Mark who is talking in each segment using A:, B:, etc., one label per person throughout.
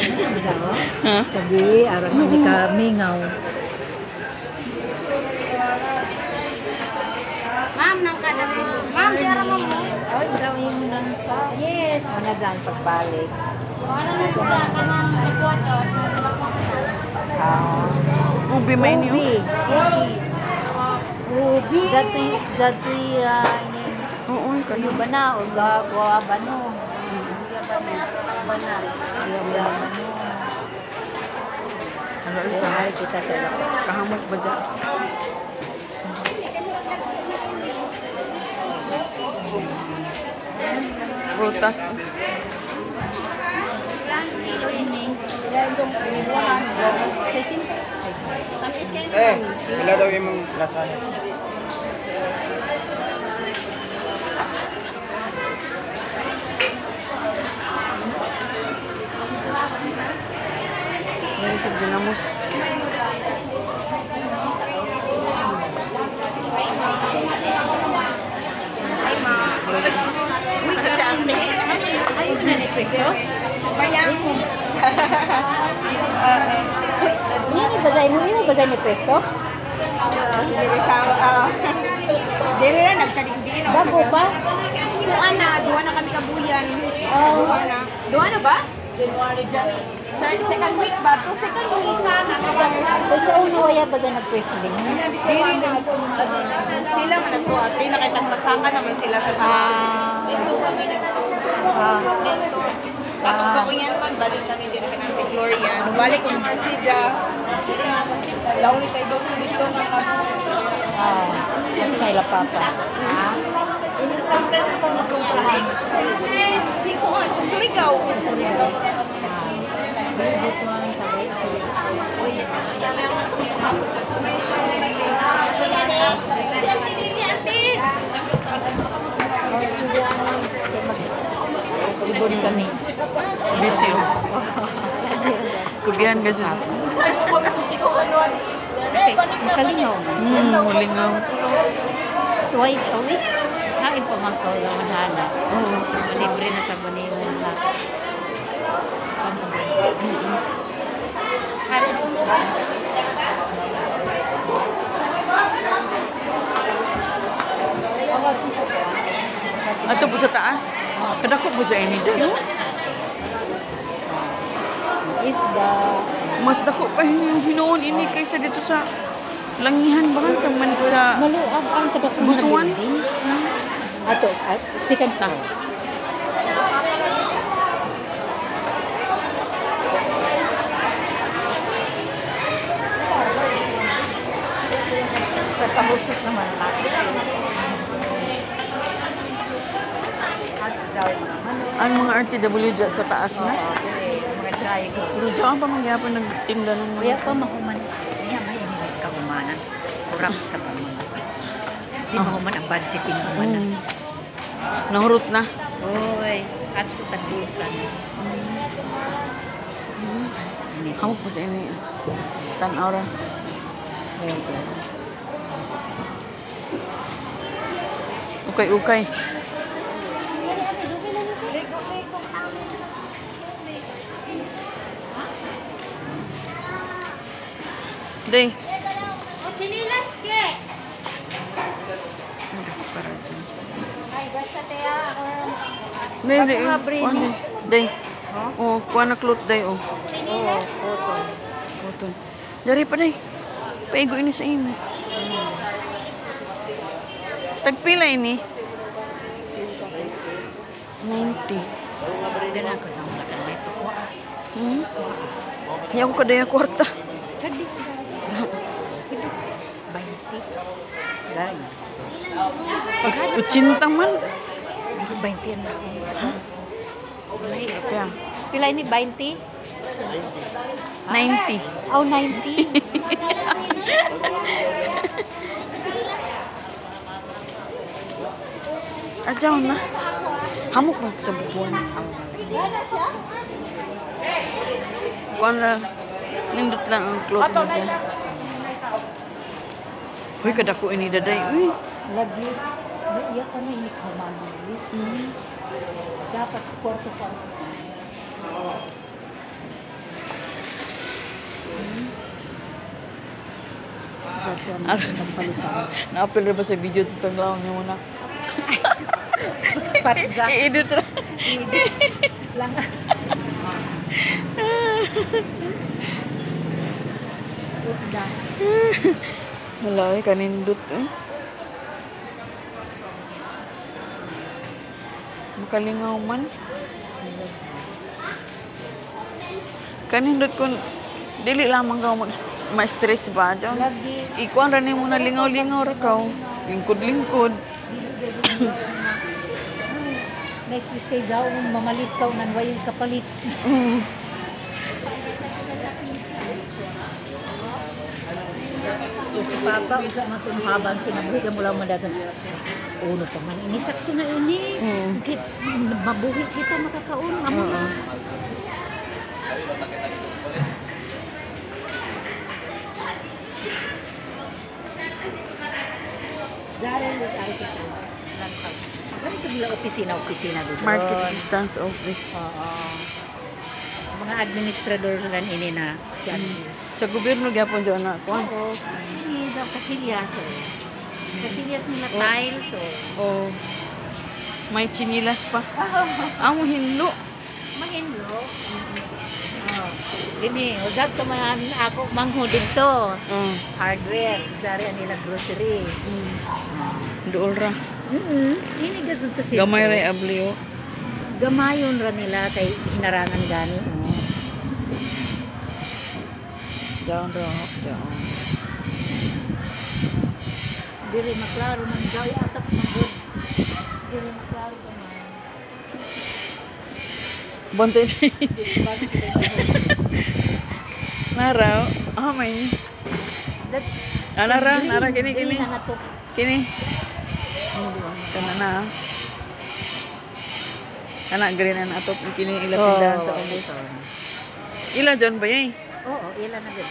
A: Ha?
B: Sabi, arang ni ka mingaw.
C: Ma'am, nang kadali. Ma'am, diara mo mo.
B: Ay, daw yung nang pa.
C: Yes.
B: Ano dyan pagbalik?
C: Ano na sila ka ng report o?
B: Ah.
A: Ubi may niyo.
B: Ubi. Ubi. Jati, jati, ah, ini.
A: Oo,
B: Kayo ba na? O gawa ba no? Iya ba na? Ano ito? Hari kita sa lako.
A: Kahamot ba dyan? Prutas.
D: Eh, wala daw yung mga lasagna.
A: Isip dinamos.
B: Ayun na ni Cristo.
C: Bayang.
B: Ini bazay mo, ini bazay ni Cristo.
C: Diri sa... ah, Diri na, nagsadindiin ako.
B: Bago pa?
C: Duwa na, duwa na kami kabuyan.
B: Oh.
C: Duwa na. Duwa na ba? January, January. Second week ba? To second week ka na.
B: Kasi una waya ba na nag-pwesto din?
C: Diri na. Sila man nagtuati, nakitagpasanga naman sila sa taas.
B: Ah.
C: Dito kami nagsubo.
B: Ah.
C: Dito. Tapos
B: Ah.
C: kung yan man, balik kami din kay Gloria. Balik yung Marcida. Lawli tayo doon dito na kami.
B: Ah. Yan kay La Papa. Ah.
C: Siko nga, sa Surigao. Si Auntie Lily, Auntie!
B: Ibon kami.
A: Busy oh. Kugihan ka dyan.
B: Okay, makalingaw.
A: Hmm, mulingaw.
B: Twice a week. Hain pa man ko yung manhana.
A: Oo.
B: Malibre na sa baniwan na.
A: Ato po sa taas. Kadako po dyan ini dayo.
B: Isda.
A: Mas dako pa yung hinuon ini kaysa dito sa langihan ba sa man sa
B: Maluag ang kadakong na
A: Butuan?
B: Ato, at second floor. Sa tabusos naman natin.
A: Ang mga RTW dyan sa taas na.
B: Mga trigo.
A: Pero dyan pa mangyapon nagtinda ng
B: Kaya
A: mga
B: pa mahuman. Kaya may iniwas ka humanan. Kurang sa pamama. Di
A: Ah.
B: mahuman ang budget humanan.
A: Mm. Nahurot na.
B: Oy, at sa tagusan.
A: Hamok po dyan ini. Tanaw ra. Ukay-ukay. Day.
C: O, chinilas ke!
A: Ano para dyan?
C: Ay, basta teya.
A: Day, day.
B: Ako nga, Brini.
A: Kuha, day. Day.
B: Ha?
A: Oh, kuha na cloth day, oh.
B: Oo, photo.
A: Cotton. Dari pa day. Paigo ini sa imo. Tagpila ini? 90.
B: Dala na ako sa mga kanay pakuha.
A: Hmm? Hindi ako kadaya kwarta.
B: Sadi. Sadi. 20. Dahil.
A: Utsinta man.
B: 20 yan ako.
A: Kaya,
B: Pila ini 20?
A: 90.
B: Oh, 90.
A: Adyaw na. Hamok mo sa bukuan. Kuan na. Nindot lang ang cloth mo siya. Uy, kadako ini daday. Uy.
B: Love you iya karena ini kamar
A: ini
B: dapat kuartu-kuartu
A: Napil rin ba sa video ito itong laong niya muna?
B: Patja.
A: Iidot
B: lang.
A: Eh. Makalingaw man. Kanindot kun dili lamang ka mag ma-stress ba dyan.
B: Lagi.
A: Ikuan ra nimo na lingaw-lingaw ra ka. Lingkod-lingkod.
B: Next stay daw, mamalit ka, nanwayin kapalit.
A: Mm.
B: So, si Papa, usa man itong habang kinabuhi ka mula mula sa uno pa man. Ini sakto na ini.
A: Mm.
B: Kit, mabuhi kita makakaon. Amo na. Dahil yung ari kita. Ano sa bila opisina, opisina doon?
A: Market dance office.
B: Oo. Mga administrador lang ini na. Ate.
A: Sa gobyerno gyapon dyan na.
B: Oo. Hindi daw kasilyas. Oh. Kasilyas nila tiles. Oh.
A: Oh. May chinilas pa. Amo hinlo.
B: Mahinlo. Oh. Dini, ugat ko man ako mangho dito.
A: Oh.
B: Hardware, sari nila grocery.
A: Mm. Dool ra.
B: Mm Ini gasod sa sentro.
A: Gamay ra ablio.
B: Gamayon ra nila kay hinarangan gani. Oh.
A: Down ra. Down.
B: Diri maklaro man daw atap man good. Diri maklaro ka man.
A: Bantay na.
B: Diri ba sila
A: Nara. Ah, may.
B: That
A: Ah, nara.
B: green,
A: Nara. Kini, kini.
B: green na nato.
A: Kini. Kana na. Kana green na ato. Kini ila tindahan sa ubos. Ila dyan ba yay?
B: Oo, ilan na gud.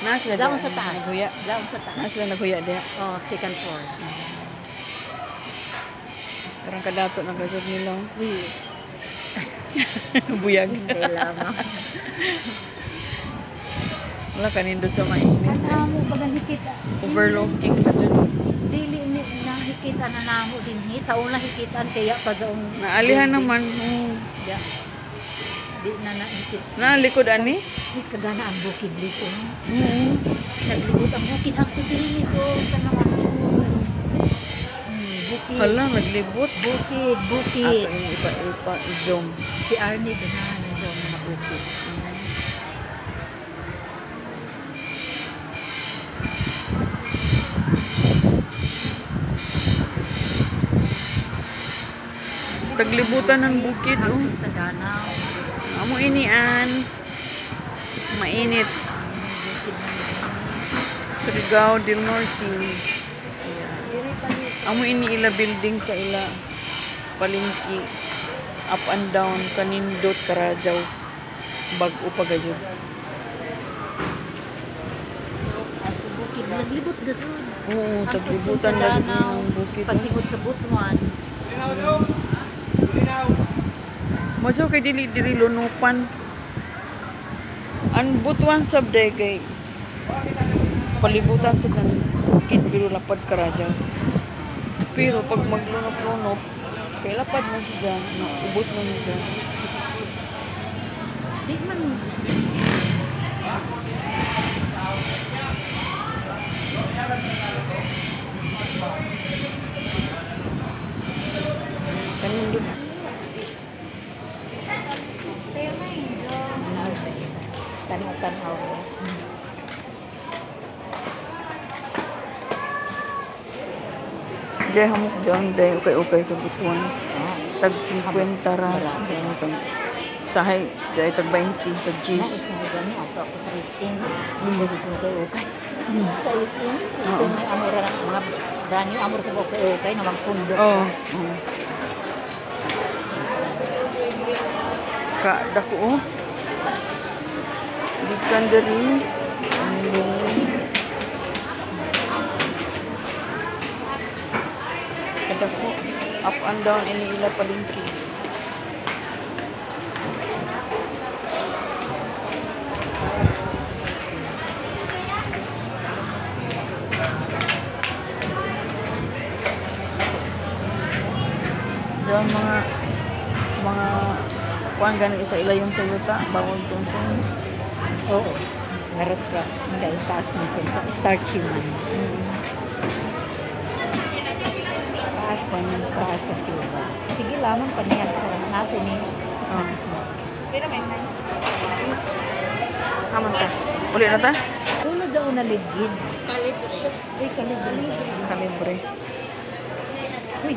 A: Na sila dyan.
B: sa taas.
A: Naghuya.
B: Down sa
A: Na
B: taas.
A: sila naghuya diya.
B: Oh, second floor.
A: Karang kadato na gasod nila.
B: Oui.
A: Buyag.
B: Hindi lamang.
A: Wala kanindot sa mainit.
B: Ano mo ba nakikita?
A: Overlooking na dyan.
B: Dili ni nakikita na namo din hi sa una hikitan kaya pa daong
A: Naalihan naman. Oh.
B: Ya. Di na nakikita.
A: Nalikod ani?
B: Is kagana ang bukid liso.
A: Oo.
B: Naglibot ang bukid ang kutili so sa. Hmm, bukid.
A: Hala, naglibot.
B: Bukid, bukid.
A: yung ipa-ipa, i-zoom.
B: Si Arnie ganahan ng daw mga bukid.
A: Taglibutan ng bukid, oh.
B: Sa Danau.
A: Amo inian. Mainit. Surigao del Norte. Amo ini ila building sa ila palingki. Up and down, kanindot, karajaw. Bag-o pa
B: bukid naglibot gasod.
A: Oo, taglibutan
B: Danau,
A: ng bukid.
B: Pasigod sa Butuan.
A: Majo kay dili diri lunupan. Ang butuan sab day kay palibutan sa kan bukid pero lapad karajaw. Pero pag maglunok-lunok, kay lapad man siya, naubos man siya.
B: Di man
A: Kanindot. Jay hamok dyan, day ukay-ukay sa butuan.
B: Ah,
A: Tag 50 ra. Ano tang sahay, jay tag 20, tag
B: na
A: cheese.
B: isa na gani ato ako sa istin. Hindi ko siguro kayo ukay. Sa istin, ito
A: Oo.
B: may amor na mga brand new amor sa ukay ukay na mga pundo.
A: Oh. oh. Ka dako oh. Gikan Ganda. Up and down Inila Palingki. Diyan diba mga mga kuan ganang isa ila yung sayuta bawon tungtong.
B: Oo. Oh, Narot ka. Sky taas mo ko sa Star Chiman.
A: Mm.
B: Taas pa ng taas sa suba. Sige lamang paniyag sa natin ni
A: Oh.
B: Isma.
C: Pero may may.
A: Aman ta. Uli na ta?
B: Tulad sa una ligid.
C: Calibre.
B: Uy, kalibre.
A: Kalibre.
B: Uy,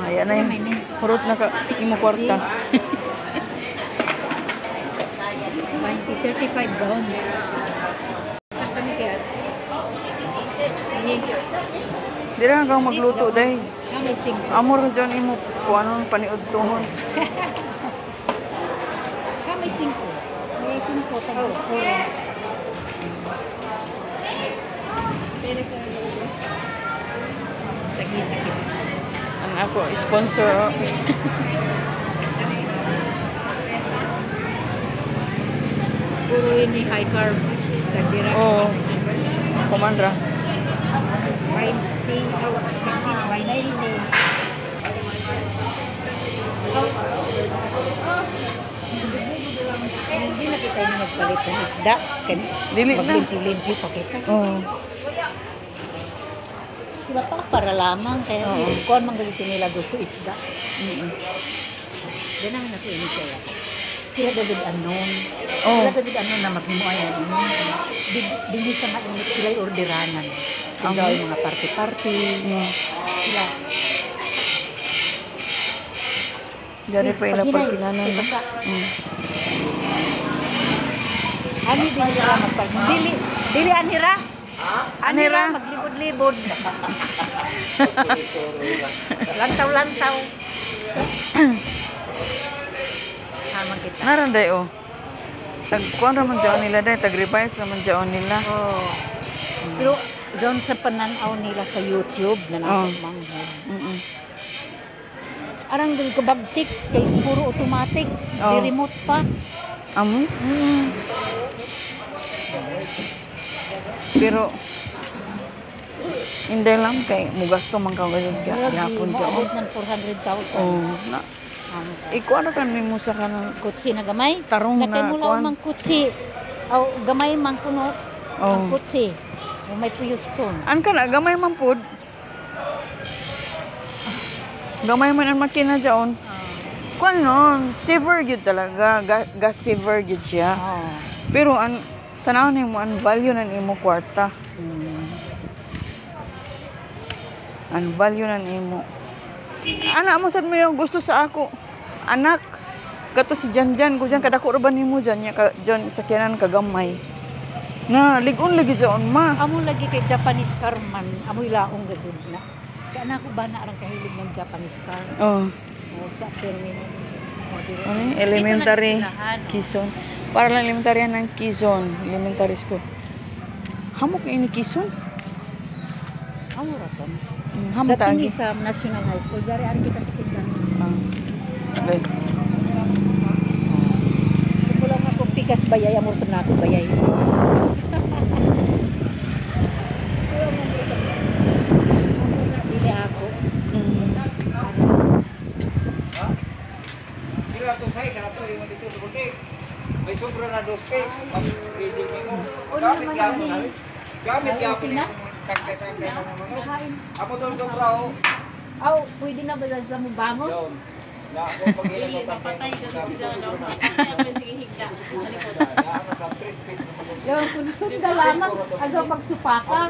A: Maya na yun. Hurot na ka imo kwarta.
B: 20, 35 down.
C: Kami kaya.
A: Di ra kang magluto day. Amor dyan imo kung ano paniud tuhon.
B: Kami sing ko. May pinko tayo. Sakit.
A: Ang ako sponsor. oh.
B: Puro ini high carb. Sa dira.
A: Oo. Komandra.
B: 20. Oh, 15, 20. Hindi na kita yung magpalit ng isda. Kan
A: Dili na.
B: Maglimpyo-limpyo pa kita.
A: Oo.
B: Sila pa para lamang. Kaya
A: Oo.
B: kung man ganito nila gusto isda.
A: Mm-mm.
B: Yan ang naku ini kaya. Sila gagod anon.
A: Oo.
B: Sila gagod anon na maghimuay ang ini. Dili sa nga ini sila yung orderanan. Ang
A: Ang-
B: yung mga party-party.
A: Mm.
B: Sila.
A: Dari pa ila
B: Pag hinay,
A: pagkinanan. Mm.
B: Ani din nila magpag. Dili, dili anira.
A: Anira?
B: maglibod-libod. lantaw-lantaw. Hamang kita.
A: Naran day oh. Tag kuan raman jaon nila day, tag revise naman jaon nila.
B: Oh. Pero zone sa pananaw nila sa YouTube na
A: Oh.
B: nakamanghod.
A: Mm.
B: Arang dili ko bagtik kay puro automatic.
A: Oh.
B: Di remote pa.
A: Amo?
B: Mm.
A: Pero hindi lang kay mugasto man ka gayud ka
B: mo
A: ka.
B: abot ng 400,000.
A: Oh, na
B: Ang
A: iko ano kan nimo sa kanang
B: kutsi na gamay.
A: tarong
B: Nakay
A: na
B: mo lang mang kutsi. Aw gamay mang kuno ang
A: Oh.
B: kutsi. O may puyuston.
A: An ka na gamay man pud. Gamay man ang makina jaon. Kuan non, silver gyud talaga, Ga- gas silver gyud siya.
B: Oh.
A: Pero ang tanaw nimo ang value ng imo kwarta.
B: Mm.
A: Ang value ng imo. Anak mo sad mo yung gusto sa ako. Anak, kato si Janjan, ko dyan, kadako ra ba nimo dyan, dyan, sakyanan kagamay. Na, ligon lagi dyan, ma.
B: Amo lagi kay Japanese car man. Amoy laong gasud na. Kaya na ako ba na arang kahilig ng Japanese car?
A: Oh,
B: O sa terminal. O, dire.
A: ano elementary
B: na.
A: Quezon. Para lang elementary ng Quezon, elementary school. Hamok ini Quezon.
B: Amo ra to.
A: Hmm,
B: Sa
A: Hamok
B: sa National High School, dari ari kita titignan.
A: Ah. Okay.
B: Kung pikas bayay, amo sa nako bayay. Dili ako.
A: Mm.
D: Sila to say, kana to yung dito sa butik. May sobra na dos case. Mas reading mo. Gamit gamit. Gamit gamit na. Tagkay-tagkay na mga.
B: Kain.
D: Amo to sobra oh.
B: Aw, pwede na ba sa mo bangon?
D: Yun. Na ako pag ilan mo patay ka sa daw. sa tres piece na
B: lamang, aso magsupaka.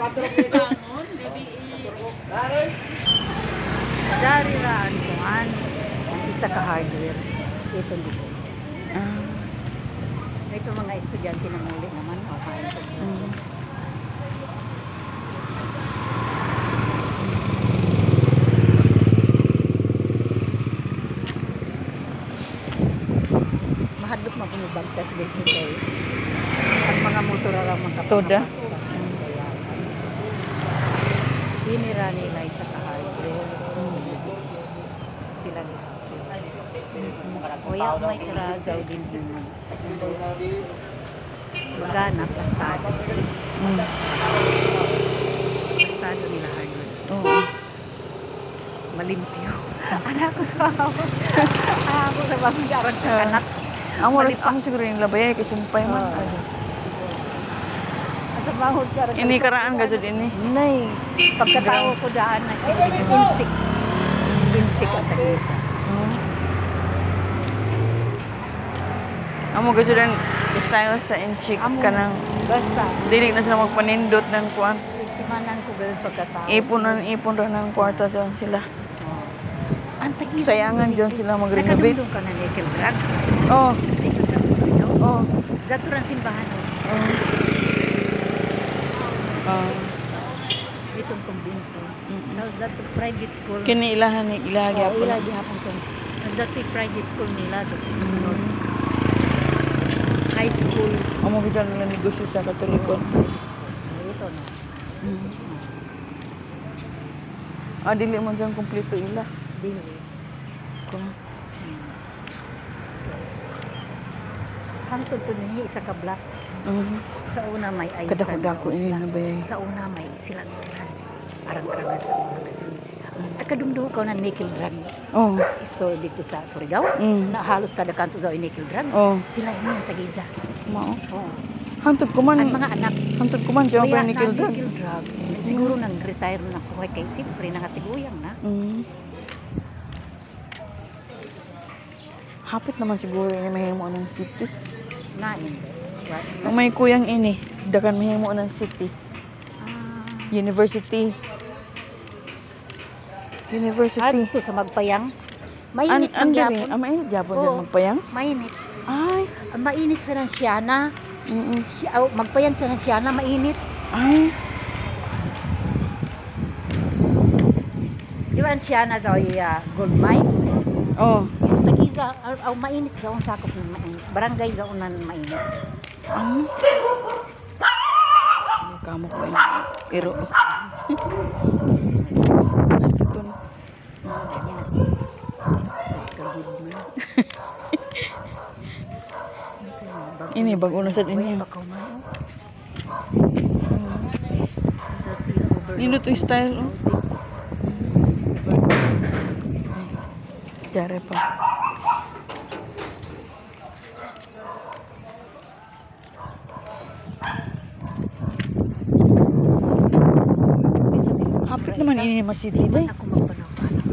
B: Dari ra ang kuhan. Ang isa ka hardware. Ito dito.
A: Ah.
B: Ito mga estudyante na muli naman. O, kain sa
A: Mm.
B: Mahadlok magbubagtas din ito. Ang mga motor ra makapasok.
A: Toda.
B: Dinira nila isa ka hardware. Sila Kuya, may karazaw din naman. Magana, plastado.
A: Mm.
B: Plastado nila hardware.
A: Oo.
B: malimpyo. Anak ko sa bawon. Anak ko sa. Aron sa
A: Ah.
B: anak.
A: Amo
B: Malipa.
A: amo siguro yung labay kay sumpay man.
B: Oo. Sa bawon ka rin.
A: Ini karaan ka jud ini.
B: Nay, pagkatao ko daan na siya. Insik. Insik ang tagisa.
A: Amo ka jud ang style sa inchik
B: Amo.
A: kanang
B: Basta,
A: dili na sila magpanindot ng kuan.
B: imanan ko ganun pagkatao.
A: Ipon ipon ra ng kwarta dyan sila.
B: Oo. Ang.
A: Sayangan dyan sila mag-renovate.
B: Nakadungdong ka na nickel drug.
A: Oh,
B: Nickel drug sa Surigao.
A: oh.
B: Zato rin simbahan. oh.
A: Oh. Ah.
B: Itong kumbinso.
A: Mm-mm.
B: Tapos dato private school.
A: Kini ilahan ni ilagi
B: Oo,
A: ako.
B: ila gihapon ko. Ang dato private school nila. Dato sa sunod.
A: Mm.
B: High school.
A: Amo kita nila negosyo sa Katolikon.
B: Ito na.
A: Mm. Ah, dili mo dyan kumpleto ila.
B: Dili.
A: Kung
B: Hangtod to niya isa ka block.
A: mm.
B: Sa una may ay
A: kadako-dako ini na bayay.
B: Sa una may silang silang. Arang-arangan sa una kasi. At kadumduho ko na nickel drug
A: Oh.
B: store dito sa Surigao.
A: Mm.
B: Na halos kada kanto sa nickel drug.
A: Oh,
B: Sila yun yung tagiza.
A: mao.
B: Oo.
A: Hantod ko man.
B: Ang mga anak.
A: Hantod ko man dyan pa nickel drug.
B: nickel drug. Siguro nang retire na ko kay siyempre nangatiguyang na.
A: Mm. Hapit naman siguro yung mahimo ng city.
B: Nain.
A: Ang may kuyang ini, dakan mahimo ng city.
B: Ah,
A: University. University.
B: Adto sa magpayang.
A: An
B: Mainit
A: an
B: ang gyapon.
A: ang mainit gyapon dyan magpayang.
B: Mainit.
A: Ay,
B: Ang mainit sa nang siyana.
A: mm
B: Si- aw, magpayang sa nang siyana, mainit.
A: ay,
B: Di ba ang siyana sa uh, gold mine?
A: oh,
B: Tagiza, aw, aw, mainit sa ang sakop ng mainit. Barangay sa unan mainit.
A: ano? Ay, Kamo ko yun. Pero, sakit to.
B: Ganyan. Kagid man. Bago-
A: Ini, bago na sa inyo.
B: oh.
A: Mm. Nindot yung style, oh. Jare pa. Hapit naman ini mas city, day.
B: Ako magpanaw-panaw.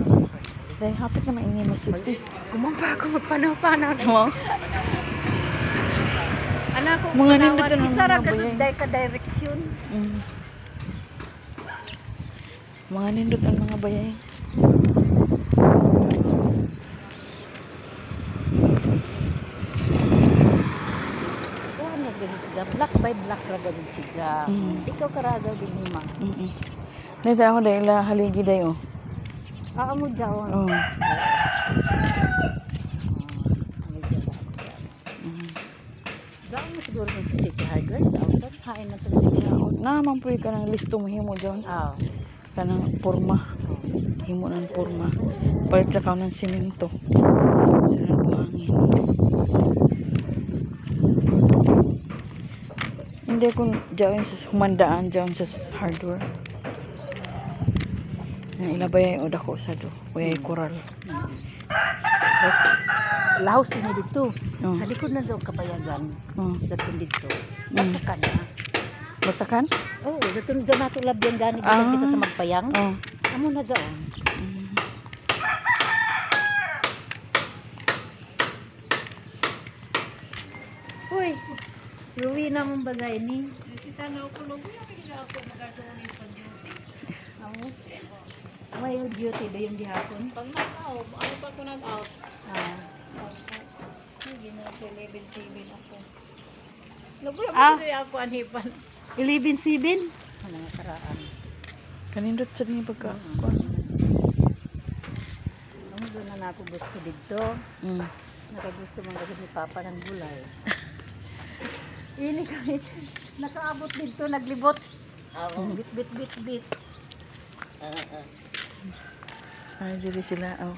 A: Day, hapit naman ini mas city.
B: Kumampa ako magpanaw-panaw.
A: Mo?
B: Anak ko,
A: Mga nindot na mga
B: kasud
A: bayay.
B: day ka direksyon.
A: Mm. Mga nindot ang mga bayay.
B: Kasi. Black by black ra gud siya.
A: Mm.
B: Ikaw karaza din hima.
A: Mm -mm. Dito ako dahil la haligi day oh.
B: Aamo jaon.
A: Oh.
B: Ah. Daon mo siguro ni sa City Hardware. Daon to. Hain na to.
A: Siya, naman po ka ng listo mo himo dyan.
B: Ah.
A: Kanang porma. Himo ng porma. Palit sa ng simento. Sa ng buhangin. Hindi ko dyan sa humandaan dyan sa hardware. Na ilabay o dako sa do. Kaya koral.
B: Laos ini dito.
A: Oh.
B: Sa likod na daw kabayagan.
A: Oh.
B: Datong dito.
A: Mm.
B: Basta ka na.
A: Basakan?
B: Oo, datong dyan nato labyan gani
A: Ah.
B: ah. kita sa magpayang.
A: Oh.
B: Amo na daon.
A: Mm.
B: Uy, Ruwi na mong bagay ni. Amo. May duty do yung gihapon.
C: Pag nag-out, ano pa ko nag-out?
B: Ah.
C: Hindi na sa level 7 ako. Nagula
B: Ah.
C: mo ah. ako anhipan.
B: 11-7? Ano nga karaan?
A: Kanindot sa niya pagka. kuwan.
B: Amo doon na ako gusto dito.
A: Mm.
B: Nakagusto man kasi ni Papa ng gulay. Ini kami, nakaabot dito, naglibot. Oo. Bit, bit, bit, bit.
A: Ay, dili sila. Oh.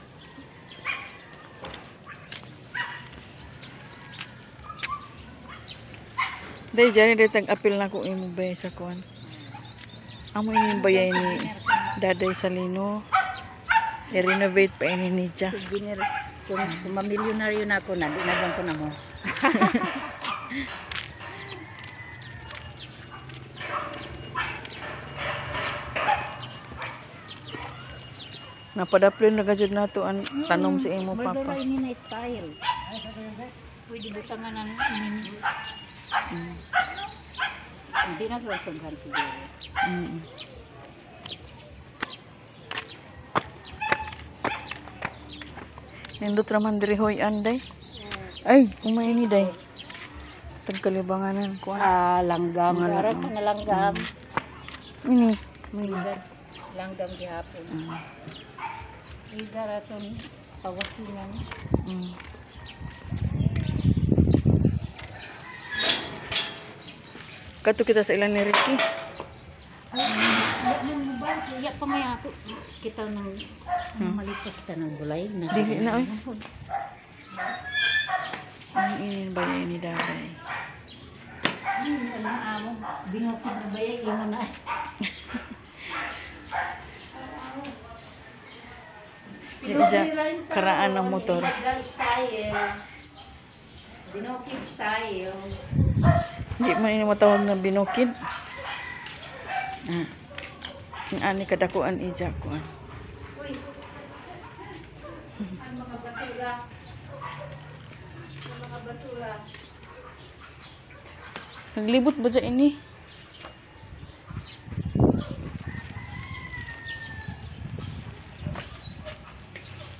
A: Dahil dyan, dahil tag-apil na ko imong bayay sa kuwan. Amo ini bayay ni Daday Salino. I-renovate pa ini ni Jack.
B: Kung, kung mamilyonaryo na ako na, dinagyan ko na mo.
A: Napadaplin na gajud nato ang tanom sa imo papa.
B: ini na style. Pwede butangan ng ini.
A: Mm.
B: Hindi na sa sungkan siguro.
A: Mm. Nindot raman diri hoy anday. Ay, umay ni day. Tagkalibanganan ko.
B: Ah, langgam.
A: Mga
B: Karat
A: langgam.
B: na langgam.
A: Ini.
B: Langgam. Langgam gihapon.
A: Mm.
B: Izar aton pawasinan.
A: Mm. Kato kita sa ilan ni Ricky.
B: Kaya pa may ako. Kita nang
A: Hmm.
B: malipas kita ng gulay. Na,
A: Dili na, oy. Ang inin ba ni Daday?
B: Mo amo. Binukid na ba? Yung na.
A: Diya, karaan ng motor.
B: Binukid style.
A: Hindi man ini matawag na binukid. Ah. Ang ani kadakuan ija kuan.
B: Uy. Ang mga basura. Ang mga basura.
A: Naglibot ba dyan ini?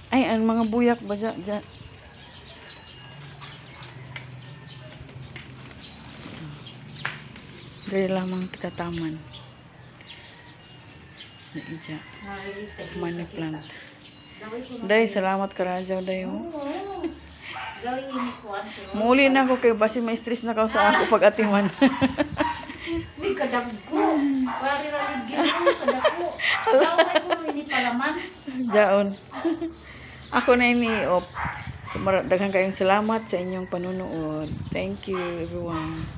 A: Ay, ang mga buyak ba dyan? dyan? Dari lamang kita taman. Ija. Money plant. Day, salamat ka radyo, day. oh. Muli na ako kay basi may stress na ka sa ako pag atiman.
B: Uy, kadagko. Pari raligyan mo, kadagko. Saway ko ini palaman.
A: Jaon. Ako na ini op. Daghang kayong salamat sa inyong panunood. Thank you everyone.